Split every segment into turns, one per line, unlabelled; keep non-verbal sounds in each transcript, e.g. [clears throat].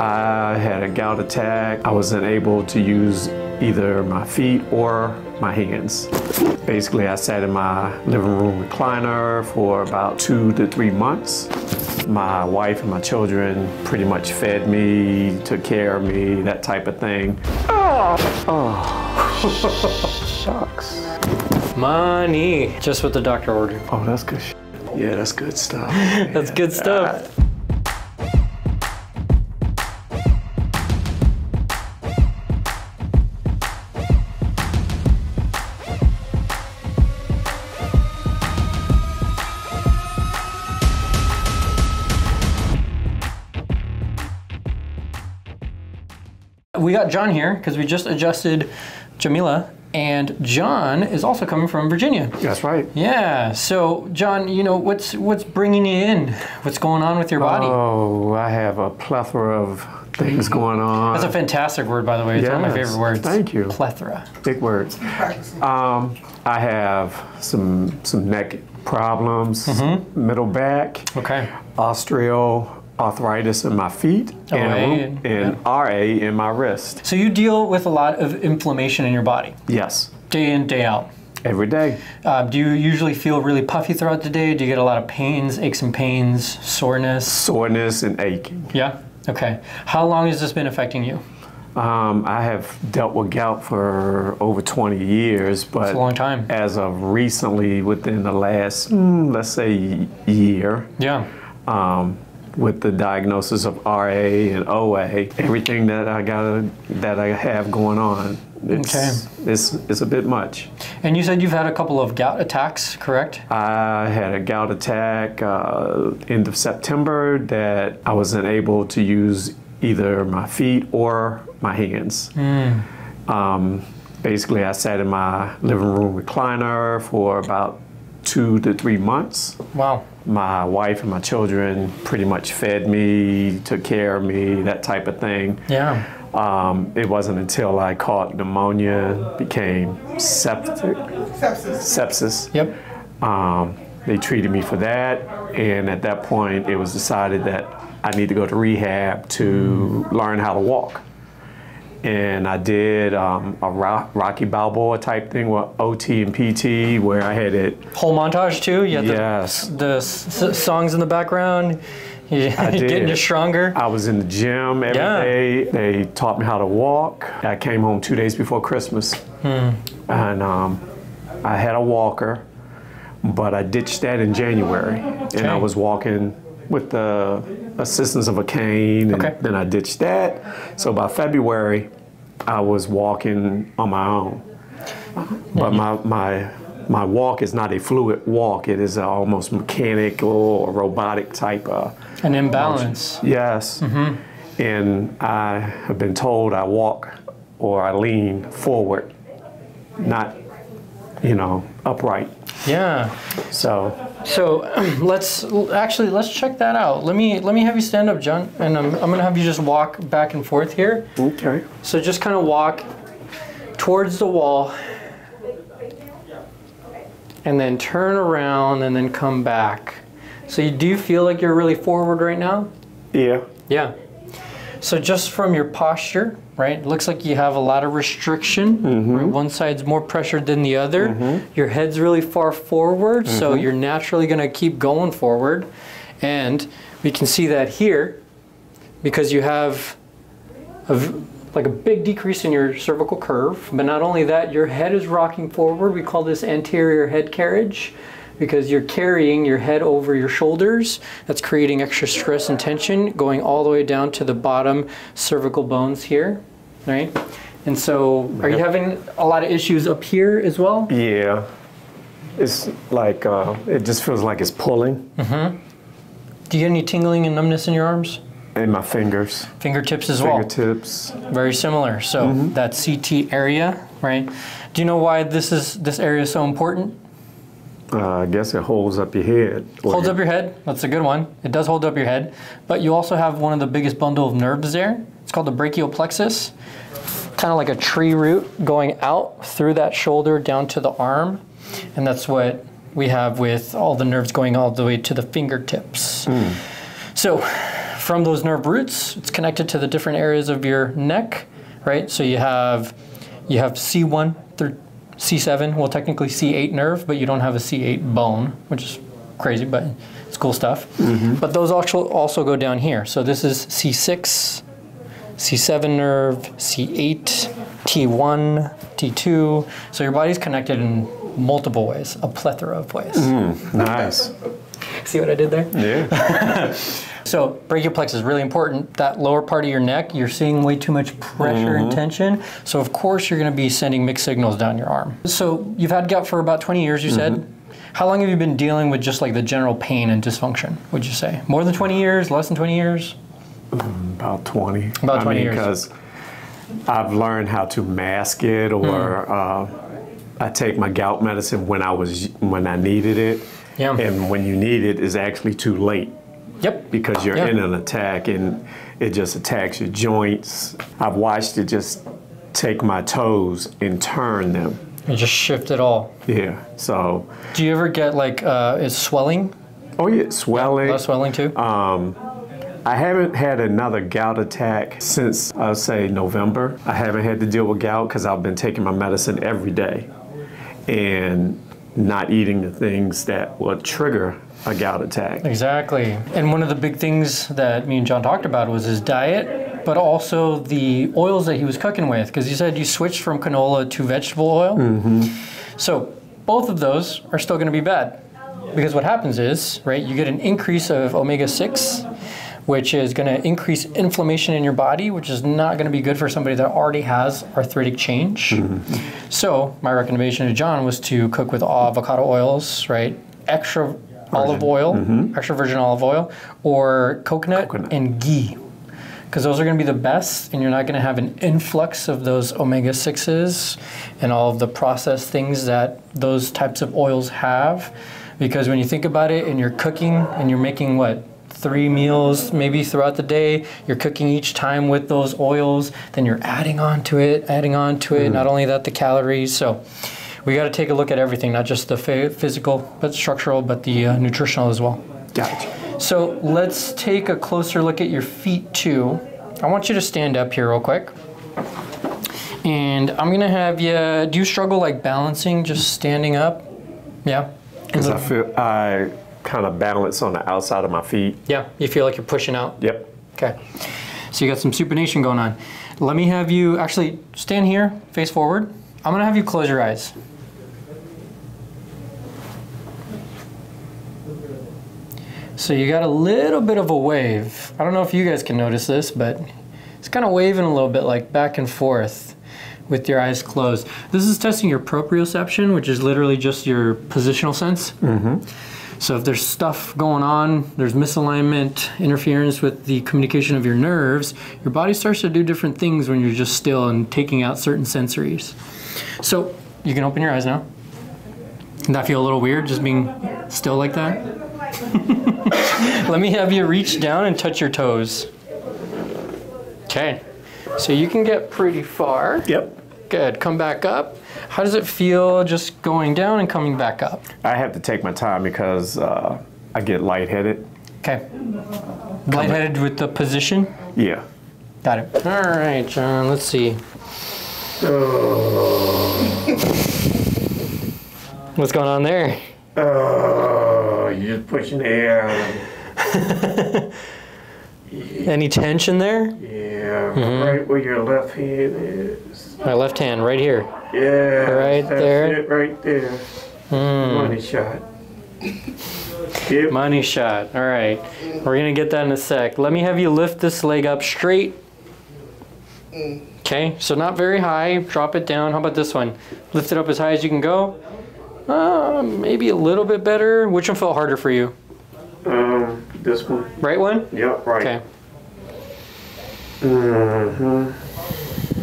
I had a gout attack. I wasn't able to use either my feet or my hands. Basically, I sat in my living room recliner for about two to three months. My wife and my children pretty much fed me, took care of me, that type of thing. Oh, oh. [laughs] Shucks.
Money. Just what the doctor ordered.
Oh, that's good. Yeah, that's good stuff. [laughs]
That's good stuff. [laughs] We got John here because we just adjusted Jamila, and John is also coming from Virginia.
That's right.
Yeah. So, John, you know what's what's bringing you in? What's going on with your body?
Oh, I have a plethora of things going on.
That's a fantastic word, by the way. It's one of my favorite words.
Thank you.
Plethora.
Big words. Um, I have some some neck problems,
Mm-hmm.
middle back,
Okay.
Osteoarthritis in my feet, and,
OA
a root-
and-
and RA in my wrist.
So you deal with a lot of inflammation in your body,
Yes,
day in, day out.
every day.
Uh, do you usually feel really puffy throughout the day? Do you get a lot of pains, aches and pains, soreness?
Soreness and aching.
Yeah. Okay. How long has this been affecting you?
Um, I have dealt with gout for over 20 years, but
It's a long time.
as of recently, within the last, mm, let's say, year,
Yeah.
um, with the diagnosis of RA and OA, everything that I got that I have going on, it's, it's, it's a bit much.
And you said you've had a couple of gout attacks, correct?
I had a gout attack uh, end of September that I wasn't able to use either my feet or my hands. Um, basically, I sat in my living room recliner for about two to three months.
Wow.
My wife and my children pretty much fed me, took care of me, that type of thing.
Yeah.
Um, it wasn't until I caught pneumonia, became septic,
Sepsis.
sepsis.
Yep.
Um, they treated me for that, and at that point, it was decided that I need to go to rehab to learn how to walk. And I did um, a Ro- Rocky Balboa type thing with OT and PT, where I had it.
Whole montage too. You had the,
Yes.
the s- songs in the background. [laughs] You
I did. [laughs]
getting you stronger.
I was in the gym every
Yeah.
day. They taught me how to walk. I came home two days before Christmas,
Hmm.
and um, I had a walker, but I ditched that in January, and I was walking with the assistance of a cane, and
Okay.
then I ditched that. So by February, I was walking on my own. But my my my walk is not a fluid walk. It is a almost mechanical or robotic type of
An imbalance.
Yes. Mm-hmm. And I have been told I walk or I lean forward, not, you know, upright.
Yeah.
So,
So [clears throat] let's actually let's check that out. Let me let me have you stand up, John, and I'm, I'm gonna have you just walk back and forth here.
okay.
So just kind of walk towards the wall, and then turn around and then come back. So you do you feel like you're really forward right now?
Yeah.
Yeah. So just from your posture, right? It looks like you have a lot of restriction. Mm-hmm. Right? One side's more pressured than the other. Mm-hmm. Your head's really far forward, so mm-hmm. you're naturally going to keep going forward. And we can see that here because you have a, v- like a big decrease in your cervical curve. But not only that, your head is rocking forward. We call this anterior head carriage because you're carrying your head over your shoulders. That's creating extra stress and tension going all the way down to the bottom cervical bones here, right? And so, are you having a lot of issues up here as well?
Yeah. It's like, uh, it just feels like it's pulling Mm-hmm.
Do you get any tingling and numbness in your arms?
in my fingers,
Fingertips as well.
fingertips.
Very similar. So that CT area, right? Do you know why this is this area is so important?
Uh, I guess it holds up your head.
Holds up your head. That's a good one. It does hold up your head, but you also have one of the biggest bundle of nerves there. It's called the brachial plexus. Kind of like a tree root going out through that shoulder down to the arm, and that's what we have with all the nerves going all the way to the fingertips. So, from those nerve roots, it's connected to the different areas of your neck, right? So you have you have C1 through C7, well technically C8 nerve, but you don't have a C8 bone, which is crazy, but it's cool stuff. Mm-hmm. But those also also go down here. So this is C6, C7 nerve, C8, T1, T2. So your body's connected in multiple ways, a plethora of ways.
Mm, nice. [laughs]
See what I did there?
Yeah. [laughs]
So brachial plexus is really important. That lower part of your neck, you're seeing way too much pressure and tension. So of course you're going to be sending mixed signals down your arm. So you've had gout for about 20 years, you said. How long have you been dealing with just like the general pain and dysfunction? Would you say more than 20 years? Less than 20 years?
About 20.
About 20
I mean,
years.
Because I've learned how to mask it or
Hmm.
uh, I take my gout medicine when I was when I needed it.
Yeah.
And when you need it is actually too late
Yep.
because you're
Yeah.
in an attack and it just attacks your joints. I've watched it just take my toes and turn them.
You just shift it all.
Yeah. So,
Do you ever get like uh, is swelling?
oh yeah, swelling.
Less swelling too?
I haven't had another gout attack since I'll say November. I haven't had to deal with gout because I've been taking my medicine every day and not eating the things that would trigger a gout attack.
Exactly. And one of the big things that me and John talked about was his diet, but also the oils that he was cooking with. Because you said you switched from canola to vegetable oil. Mm-hmm. So both of those are still going to be bad. Because what happens is, right, you get an increase of omega 6, which is going to increase inflammation in your body, which is not going to be good for somebody that already has arthritic change. Mm-hmm. So, my recommendation to John was to cook with avocado oils, right? Extra olive oil, mm-hmm. extra virgin olive oil, or coconut,
Coconut.
and ghee. Because those are going to be the best, and you're not going to have an influx of those omega 6s and all of the processed things that those types of oils have. Because when you think about it, and you're cooking and you're making what? Three meals maybe throughout the day. You're cooking each time with those oils. Then you're adding on to it, adding on to it. Not only that, the calories. So we got to take a look at everything, not just the phy- physical, but structural, but the uh, nutritional as well.
Gotcha.
So let's take a closer look at your feet too. I want you to stand up here real quick. And I'm gonna have you, do you struggle like balancing, just standing up? Yeah?
Because I feel I kind of balance on the outside of my feet.
Yeah, you feel like you're pushing out?
Yep.
Okay. So you got some supination going on. Let me have you actually stand here, face forward. I'm gonna have you close your eyes. So you got a little bit of a wave. I don't know if you guys can notice this, but it's kind of waving a little bit like back and forth with your eyes closed. This is testing your proprioception, which is literally just your positional sense. Mm-hmm. So if there's stuff going on, there's misalignment, interference with the communication of your nerves, your body starts to do different things when you're just still and taking out certain sensories. So you can open your eyes now. Does that feel a little weird just being still like that? [laughs] Let me have you reach down and touch your toes. Okay. So you can get pretty far.
Yep.
Good. Come back up. How does it feel just going down and coming back up?
I have to take my time because uh, I get lightheaded.
Okay. Lightheaded with the position?
Yeah.
Got it. All right, John, let's see. [laughs] What's going on there?
Oh, you're just pushing the air. out. [laughs]
Any tension there?
Yeah, right where your left hand is.
My left hand, right here.
Yeah,
Right there.
right there. Money shot. Yep.
Money shot. All right. We're going to get that in a sec. Let me have you lift this leg up straight. Okay, so not very high. Drop it down. How about this one? Lift it up as high as you can go. Uh, maybe a little bit better. Which one felt harder for you?
Um, this one.
Right one?
Yep, right.
Okay.
Mm-hmm.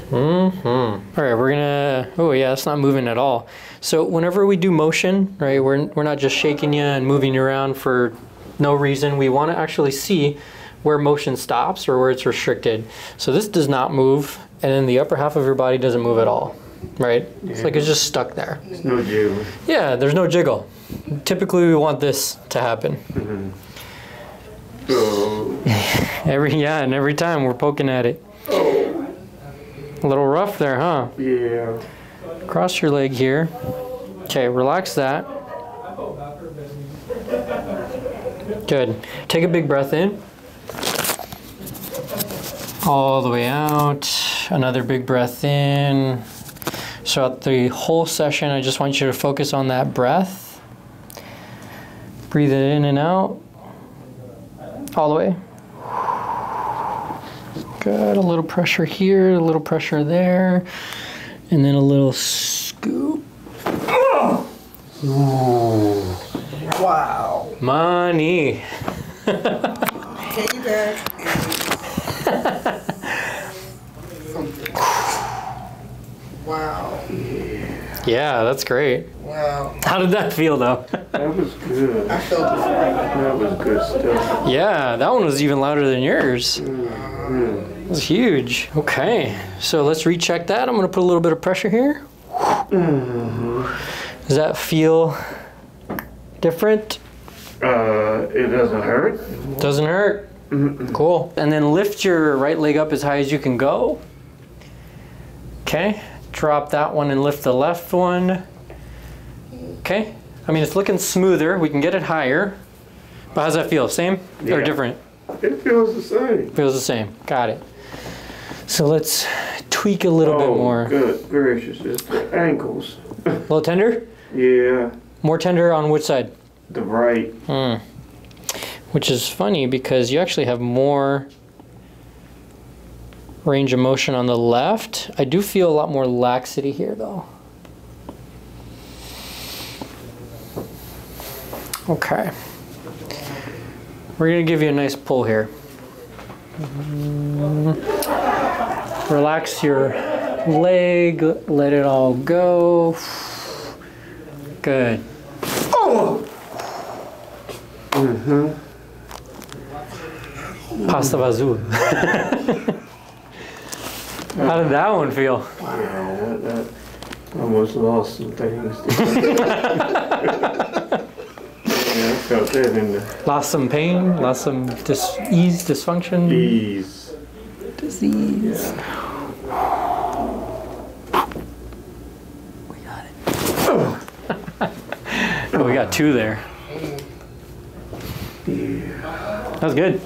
Mm-hmm. All right, we're gonna. Oh yeah, it's not moving at all. So whenever we do motion, right, we're we're not just shaking you and moving you around for no reason. We want to actually see where motion stops or where it's restricted. So this does not move, and then the upper half of your body doesn't move at all, right? It's like it's just stuck there.
It's no jiggle.
Yeah, there's no jiggle. Typically, we want this to happen.
Oh, [laughs]
Every yeah, and every time we're poking at it. A little rough there, huh?
yeah.
Cross your leg here. Okay, relax that. Good. Take a big breath in. All the way out. Another big breath in. So, the whole session, I just want you to focus on that breath. Breathe it in and out. All the way. Good. A little pressure here, a little pressure there, and then a little scoop.
Wow.
Money. [laughs]
Payback Wow.
Yeah, that's great.
Wow.
How did that feel though?
That was good.
I felt.
That was good stuff.
yeah, that one was even louder than yours. It was huge. Okay, so let's recheck that. I'm gonna put a little bit of pressure here. Does that feel different?
Uh, it doesn't hurt.
Doesn't hurt. Cool. And then lift your right leg up as high as you can go. Okay. Drop that one and lift the left one. Okay. I mean, it's looking smoother. We can get it higher. But how's that feel? Same or different?
It feels the same.
Feels the same. Got it. So let's tweak a little bit
oh,
more.
good gracious. It's the ankles.
A little tender?
Yeah,
More tender on which side?
the right.
Hmm. Which is funny because you actually have more range of motion on the left. I do feel a lot more laxity here though. Okay. We're going to give you a nice pull here. Mm. Relax your leg, let it all go. Good. Oh! Mm-hmm. Pasta vazul. [laughs] How did that one feel?
Yeah, that, that almost lost some things. [laughs] yeah, I felt that in the
Lost some pain, lost some dis- ease, dysfunction,
ease.
Disease. We got it. [laughs] oh, we got two there.
Yeah,
That was good.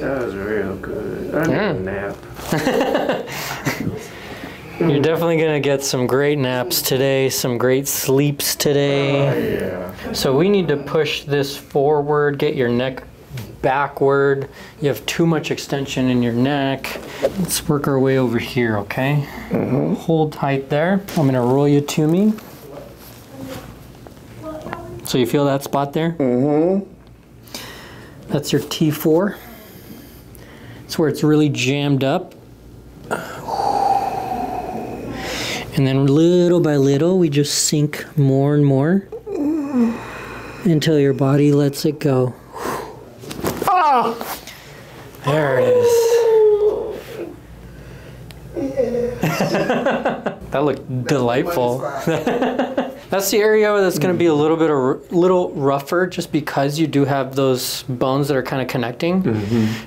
that was real good. I need
Yeah.
a mm. nap. [laughs]
You're definitely gonna get some great naps today, some great sleeps today.
Oh, yeah.
So we need to push this forward, get your neck backward. You have too much extension in your neck. Let's work our way over here, okay? Hold tight there. I'm gonna roll you to me. So you feel that spot there? Mm-hmm. That's your T4. It's where it's really jammed up. And then little by little, we just sink more and more until your body lets it go. There it is. [laughs] that looked delightful. [laughs] that's the area that's going to be a little bit a little rougher, just because you do have those bones that are kind of connecting,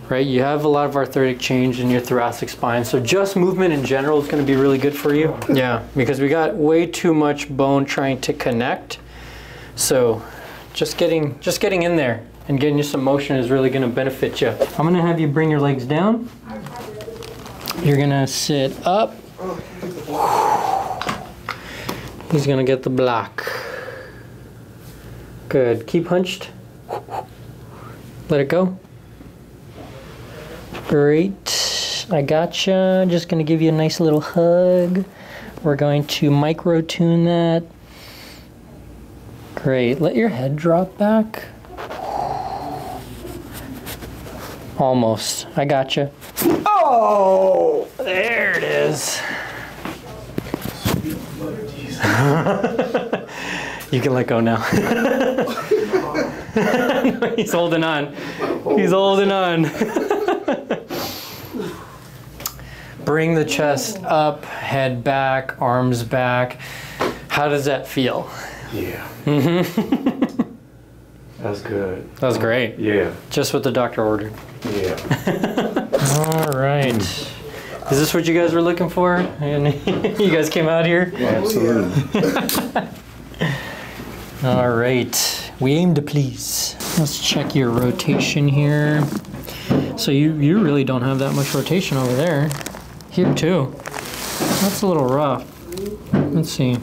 right? You have a lot of arthritic change in your thoracic spine, so just movement in general is going to be really good for you. Yeah, because we got way too much bone trying to connect. So, just getting just getting in there and getting you some motion is really going to benefit you. I'm going to have you bring your legs down. You're to sit up. He's to get the block. Good. Keep hunched. Let it go. Great. I gotcha. Just to give you a nice little hug. We're going to micro tune that. Great. Let your head drop back. Almost. I gotcha.
Oh!
There it is. [laughs] you can let go now. [laughs] He's holding on. He's holding on. [laughs] Bring the chest up, head back, arms back. How does that feel?
Yeah. Mhm. That's good.
That was great.
Yeah.
Just what the doctor ordered.
Yeah.
Right. Is this what you guys were looking for? And [laughs] you guys came out here?
Absolutely. [laughs]
All right. We aim to please. Let's check your rotation here. So you, you really don't have that much rotation over there. Here too. That's a little rough. Let's see.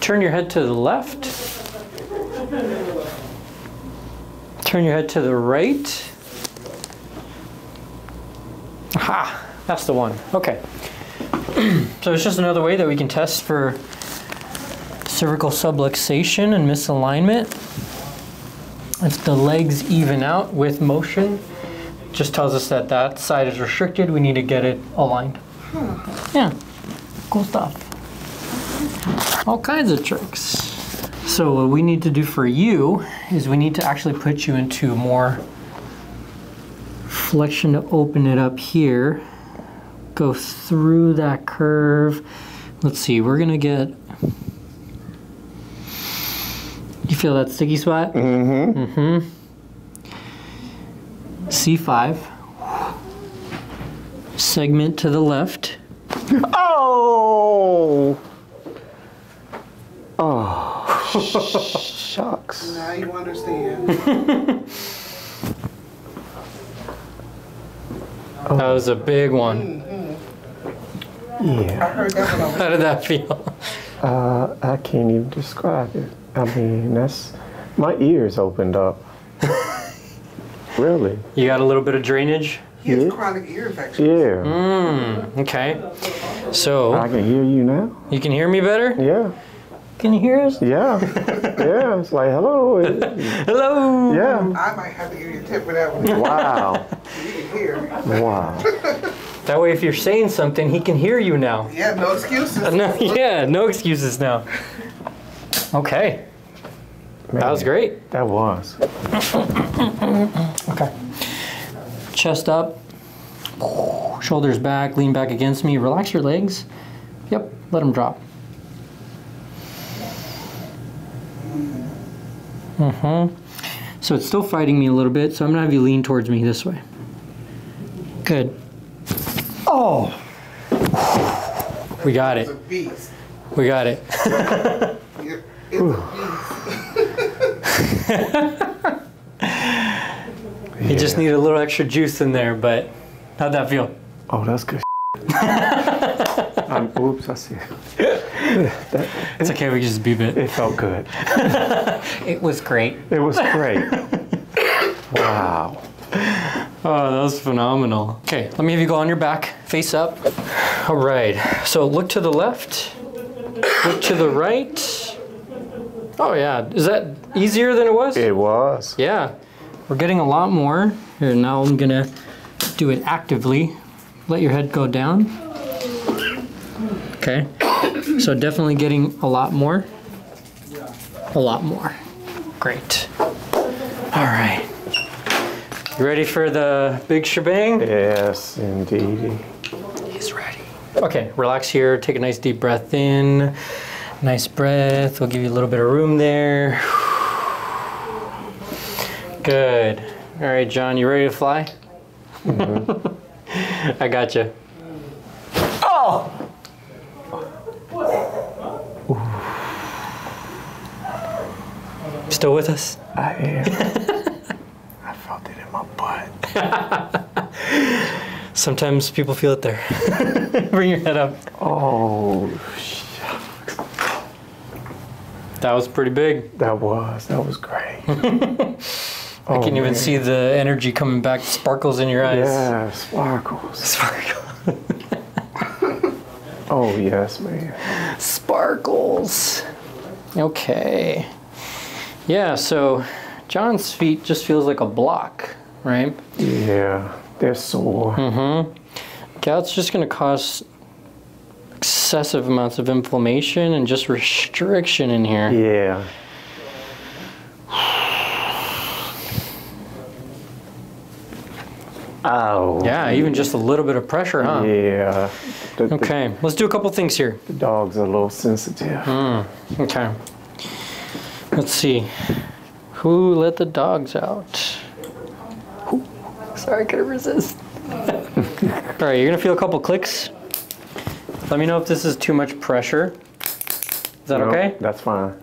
Turn your head to the left. Turn your head to the right. Aha, that's the one. Okay. [clears throat] so it's just another way that we can test for cervical subluxation and misalignment. If the legs even out with motion, just tells us that that side is restricted. We need to get it aligned. Hmm. Yeah, cool stuff. All kinds of tricks. So what we need to do for you is we need to actually put you into more flexion to open it up here. Go through that curve. Let's see, we're gonna get. You feel that sticky spot? Mm-hmm. Mm-hmm. C5. Segment to the left. [laughs]
Oh. Oh. Shucks. [laughs]
Now you understand. [laughs]
That was a big one.
I
Yeah.
heard that one over. [laughs]
How did that feel?
Uh, I can't even describe it. I mean, that's my ears opened up. really?
You got a little bit of drainage?
He has
Yeah.
chronic ear infection.
Yeah.
Mm, okay. So
I can hear you now.
you can hear me better?
Yeah.
Can you hear us?
Yeah. yeah. It's like hello.
Hello.
Yeah.
I might have to give you a tip for that one.
Wow.
You can hear.
Wow.
That way, if you're saying something, he can hear you now.
Yeah, no excuses.
Uh, No, yeah, no excuses now. Okay, that was great.
That was.
Okay. Chest up, shoulders back, lean back against me. Relax your legs. Yep, let them drop. Mm-hmm. So it's still fighting me a little bit, so I'm gonna have you lean towards me this way. Good. Oh! We got
It's a
it.
beast.
We got it.
Yeah, It's a beast.
You just need a little extra juice in there, but how'd that feel?
Oh, that's good. [laughs] um, oops, I see. That,
It's okay, we can just beep it.
it felt good. [laughs]
It was great.
It was great. wow.
Oh, that was phenomenal. Okay, let me have you go on your back, face up. All right, so look to the left, look to the right. Oh yeah, is that easier than it was?
It was.
Yeah, we're getting a lot more. Here, now I'm gonna do it actively. Let your head go down. Okay, so definitely getting a lot more. A lot more. Great. All right. You ready for the big shebang?
Yes, indeed.
He's ready. Okay, relax here. Take a nice deep breath in. Nice breath. We'll give you a little bit of room there. Good. All right, John, you ready to fly? Mm-hmm. [laughs] I got you. Oh! Still with us?
I am. [laughs] I felt it in my butt. [laughs]
Sometimes people feel it there. [laughs] Bring your head up.
Oh,
That was pretty big.
that was. That was great.
I oh, can even see the energy coming back, sparkles in your eyes.
Yeah, sparkles.
Sparkles.
Oh, yes, man.
Sparkles. Okay. Yeah, so John's feet just feels like a block, right?
Yeah, they're sore. Mm-hmm.
Gout's just going to cause excessive amounts of inflammation and just restriction in here.
Yeah. Oh.
Yeah, even just a little bit of pressure, huh?
Yeah. The, the-
Okay, let's do a couple things here.
the dog's a little sensitive.
Okay. Let's see. Who let the dogs out? Who? Sorry, I couldn't resist. [laughs] All right, you're gonna feel a couple clicks. Let me know if this is too much pressure. Is that
No,
okay?
That's fine.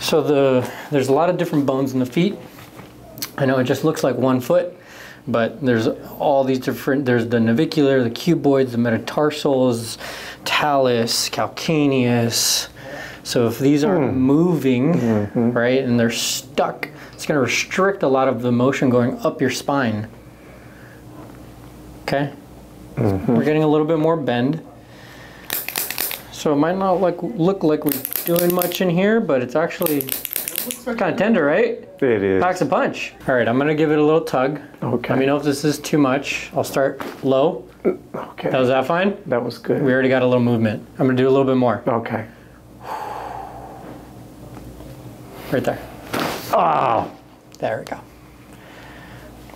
So the there's a lot of different bones in the feet. I know it just looks like one foot, but there's all these different. There's the navicular, the cuboids, the metatarsals, talus, calcaneus. So if these aren't hmm. moving, mm-hmm. right, and they're stuck, it's going to restrict a lot of the motion going up your spine. Okay. Mm-hmm. We're getting a little bit more bend. So it might not like look like we're doing much in here, but it's actually
like
kind of tender, right?
It is.
Packs a punch. All right, I'm gonna give it a little tug.
Okay.
Let me know if this is too much. I'll start low.
Okay.
That was that fine?
That was good.
We already got a little movement. I'm gonna do a little bit more.
Okay.
Right there.
Oh.
There we go.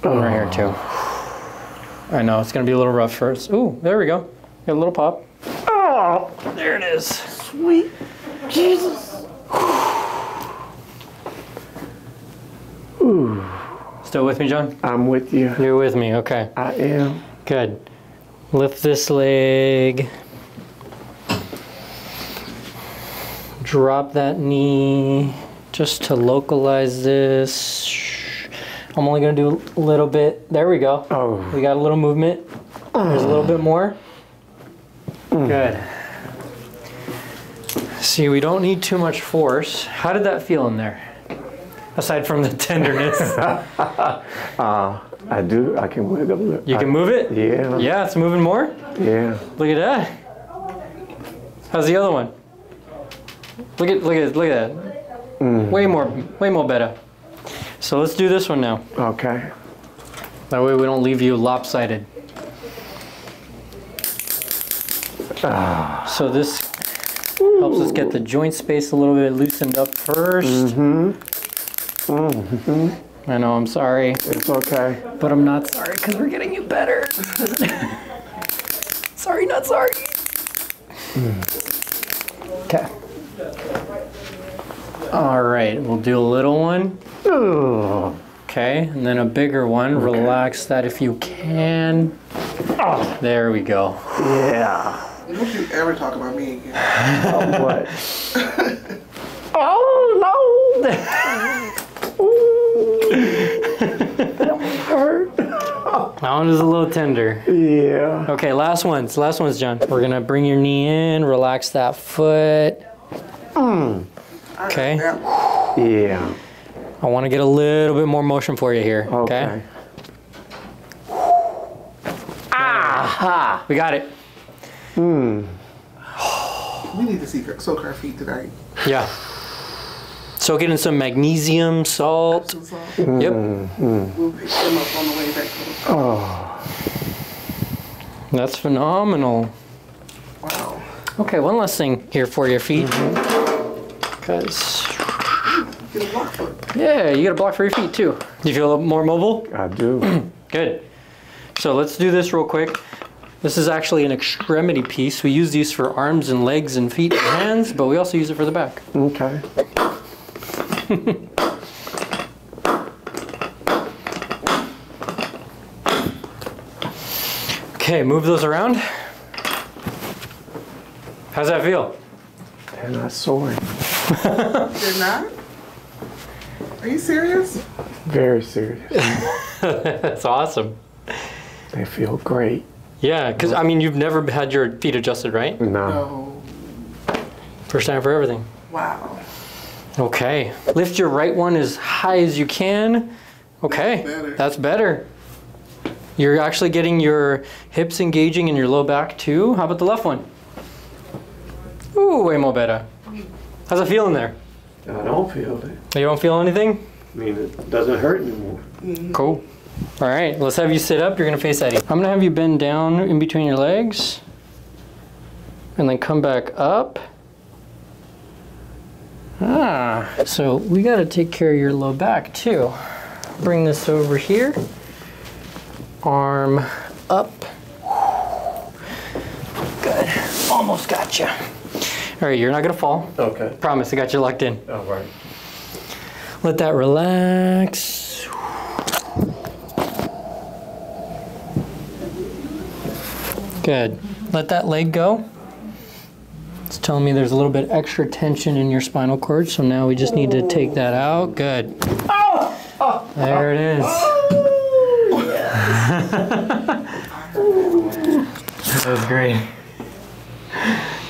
One right here too. Ah. I know it's gonna be a little rough first. Ooh, there we go. Got a little pop.
Oh.
There it is.
Sweet Jesus. Ooh.
Still with me, John?
I'm with you.
You're with me. Okay.
I am.
Good. Lift this leg. Drop that knee just to localize this. I'm only going to do a little bit. There we go.
Oh.
We got a little movement. There's a little bit more. Good. See, we don't need too much force. How did that feel in there? Aside from the [laughs] tenderness. [laughs]
Uh, I do. I can wiggle it.
You can move it?
Yeah.
Yeah, it's moving more.
Yeah.
Look at that. How's the other one? Look at look at look at that. Mm. Way more way more better. So let's do this one now.
Okay.
That way we don't leave you lopsided. Ah. So this helps us get the joint space a little bit loosened up 1st I know, I'm sorry,
It's okay.
but I'm not sorry because we're getting you better. [laughs] sorry, not sorry. Okay. All right, we'll do a little one.
Ugh.
Okay, and then a bigger one. Relax that if you can. Oh, there we go.
Yeah.
Don't you ever talk about me again.
oh, [laughs] What? [laughs] oh no! Hurt.
That one is a little tender.
Yeah.
Okay, last ones. Last ones, John. We're gonna bring your knee in, relax that foot. Mm. Okay.
Yeah.
Yeah.
I want to get a little bit more motion for you here. Okay.
Okay.
Aha! We got it. Mm.
We need to see soak our feet tonight.
Yeah. Soak it in some magnesium, salt.
So, mm-hmm.
Yep. Mm-hmm.
we'll pick them up on the way back.
Oh.
That's phenomenal.
Wow.
Okay, one last thing here for your feet. Mm-hmm. Because,
Get a block foot.
yeah, you got a block for your feet too. Do you feel a little more mobile?
I do. [clears throat]
Good. So let's do this real quick. This is actually an extremity piece. We use these for arms and legs and feet and hands, but we also use it for the back.
Okay. [laughs]
Okay, move those around. How's that feel?
They're not sore. [laughs]
They're not? Are you serious?
Very serious. [laughs]
That's awesome.
They feel great.
Yeah, because I mean, you've never had your feet adjusted, right?
No.
No.
First time for everything.
Wow.
Okay. Lift your right one as high as you can. Okay.
That's better.
That's better. You're actually getting your hips engaging in your low back too. How about the left one? Ooh, way more better. How's it feeling there?
I don't feel it.
You don't feel anything?
I mean, it doesn't hurt anymore. Mm-hmm.
Cool. All right, let's have you sit up. You're gonna face Eddie. I'm gonna have you bend down in between your legs and then come back up. Ah, so we gotta take care of your low back too. bring this over here. Arm up. Good. Almost got you. All right, you're not gonna fall.
Okay.
Promise, I got you locked in.
All right.
Let that relax. Good. Let that leg go. It's telling me there's a little bit extra tension in your spinal cord, so now we just need to take that out. Good. There it is. [laughs] that was great.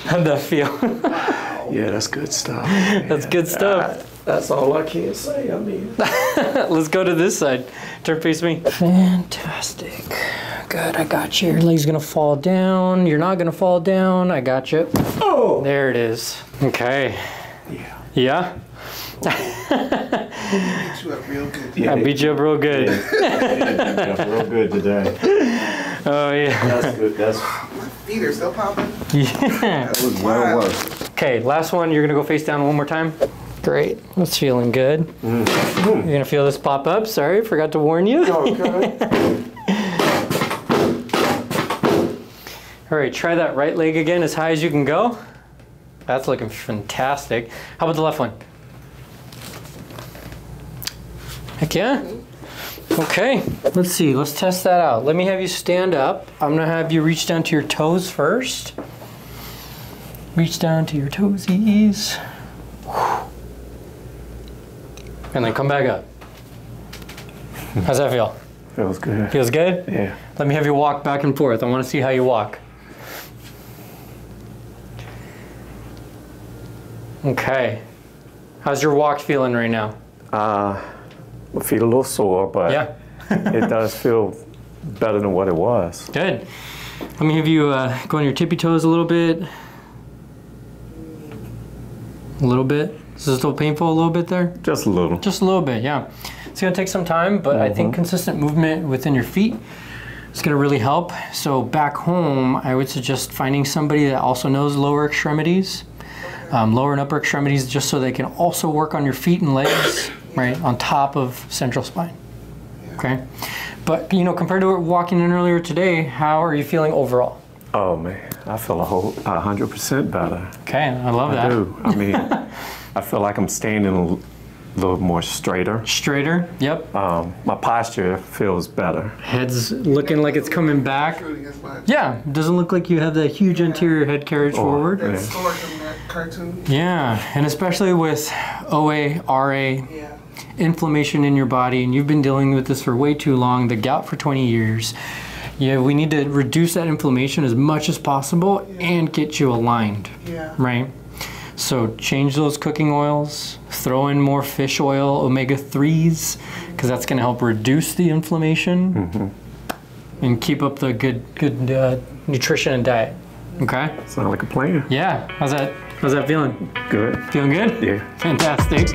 How'd that feel? [laughs]
Yeah, that's good stuff.
That's good stuff.
That's all I can say. I mean, [laughs]
Let's go to this side. Turn face me. Fantastic. Good, I got you. Your leg's gonna fall down. You're not gonna fall down. I got you.
oh,
There it is. Okay.
yeah.
Yeah?
I Beat you up real good.
I beat you up real good.
Yeah, [laughs] real good today.
Oh, yeah.
That's good. That's
My feet are still popping.
Yeah.
that was well worth.
Okay, last one. You're gonna go face down one more time. Great. That's feeling good. Mm. You're gonna feel this pop up. Sorry, forgot to warn you.
Okay. [laughs]
All right, try that right leg again as high as you can go. That's looking fantastic. How about the left one? Heck yeah. Okay, let's see. Let's test that out. Let me have you stand up. I'm gonna have you reach down to your toes first. Reach down to your toesies. And then come back up. How's that feel?
Feels good.
Feels good?
Yeah.
Let me have you walk back and forth. I want to see how you walk. Okay. How's your walk feeling right now?
Uh, I feel a little sore, but
Yeah. [laughs]
it does feel better than what it was.
Good. Let me have you uh, go on your tippy toes a little bit. A little bit. Is this still painful a little bit there?
Just a little.
Just a little bit, yeah. It's gonna take some time, but I think consistent movement within your feet is gonna really help. So back home, I would suggest finding somebody that also knows lower extremities, um, lower and upper extremities, just so they can also work on your feet and legs, [coughs] right, on top of central spine. Okay. But you know, compared to walking in earlier today, how are you feeling overall?
Oh man, I feel a whole hundred percent better.
Okay, I love
I
that.
do. I mean, [laughs] I feel like I'm standing a l- little more straighter.
Straighter. Yep.
Um, my posture feels better.
Head's looking like it's coming back.
Shooting as much.
Yeah, doesn't look like you have that huge anterior head carriage forward.
That
Yeah.
sword from cartoon.
Yeah, and especially with OA, RA,
Yeah.
inflammation in your body, and you've been dealing with this for way too long, the gout for 20 years. Yeah, we need to reduce that inflammation as much as possible and get you aligned,
Yeah.
right? So change those cooking oils, throw in more fish oil, omega 3s, because that's going to help reduce the inflammation and keep up the good good uh, nutrition and diet. Okay?
Sound like a plan.
Yeah. How's that? How's that feeling?
Good.
Feeling good?
Yeah.
Fantastic.